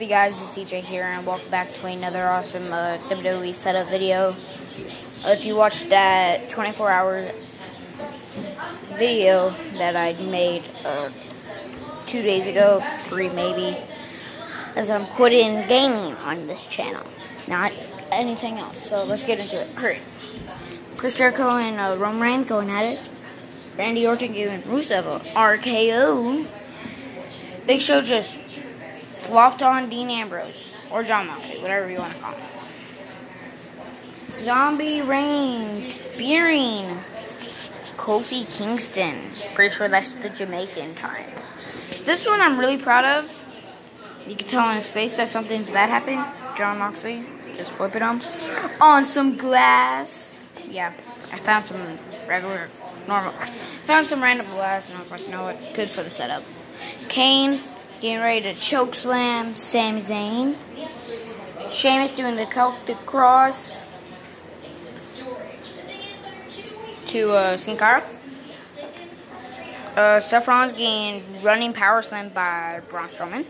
Hey guys, it's DJ here, and welcome back to another awesome uh, WWE setup video. Uh, if you watched that 24 hour video that I made uh, two days ago, three maybe, as I'm quitting gaming on this channel, not anything else. So let's get into it. Hurry. Chris Jericho and uh, Roman Reigns going at it. Randy Orton giving Rusev RKO. Big Show just flopped on Dean Ambrose or Jon Moxley, whatever you want to call him. Zombie Reigns spearing Kofi Kingston. Pretty sure that's the Jamaican time. This one I'm really proud of. You can tell on his face that something's bad happened. Jon Moxley just flipping him on On some glass. Yeah, I found some regular, normal. Found some random glass, and I was like, you know what? Good for the setup. Kane Getting ready to choke slam Sami Zayn. Sheamus doing the Celtic Cross to uh, Sin Cara. Uh, Seth Rollins getting running power slam by Braun Strowman.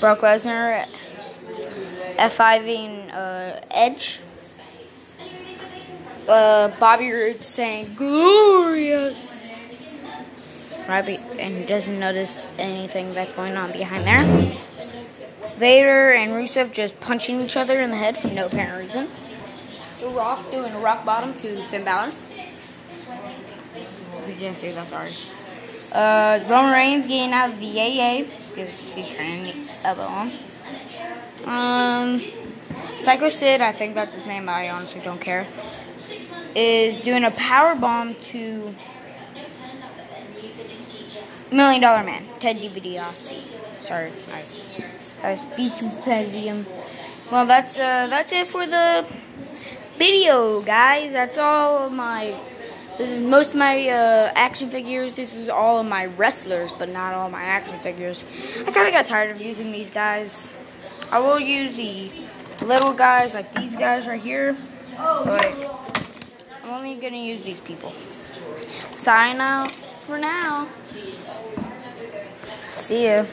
Brock Lesnar F5ing uh, Edge. Uh, Bobby Roode saying glorious right and he doesn't notice anything that's going on behind there. Vader and Rusev just punching each other in the head for no apparent reason. The Rock doing a rock bottom to Finn Balor. If you didn't see that, sorry. Uh, Roman Reigns getting out of the AA because he's trying to elbow him. Um, Psycho Sid, I think that's his name, I honestly don't care, is doing a power bomb to Million Dollar Man, Ted DiBiase. Sorry, I, I speak Palladium. Well, that's uh, that's it for the video, guys. That's all of my. This is most of my uh, action figures. This is all of my wrestlers, but not all my action figures. I kind of got tired of using these guys. I will use the little guys, like these guys right here. But I'm only gonna use these people. Sign out for now. See you.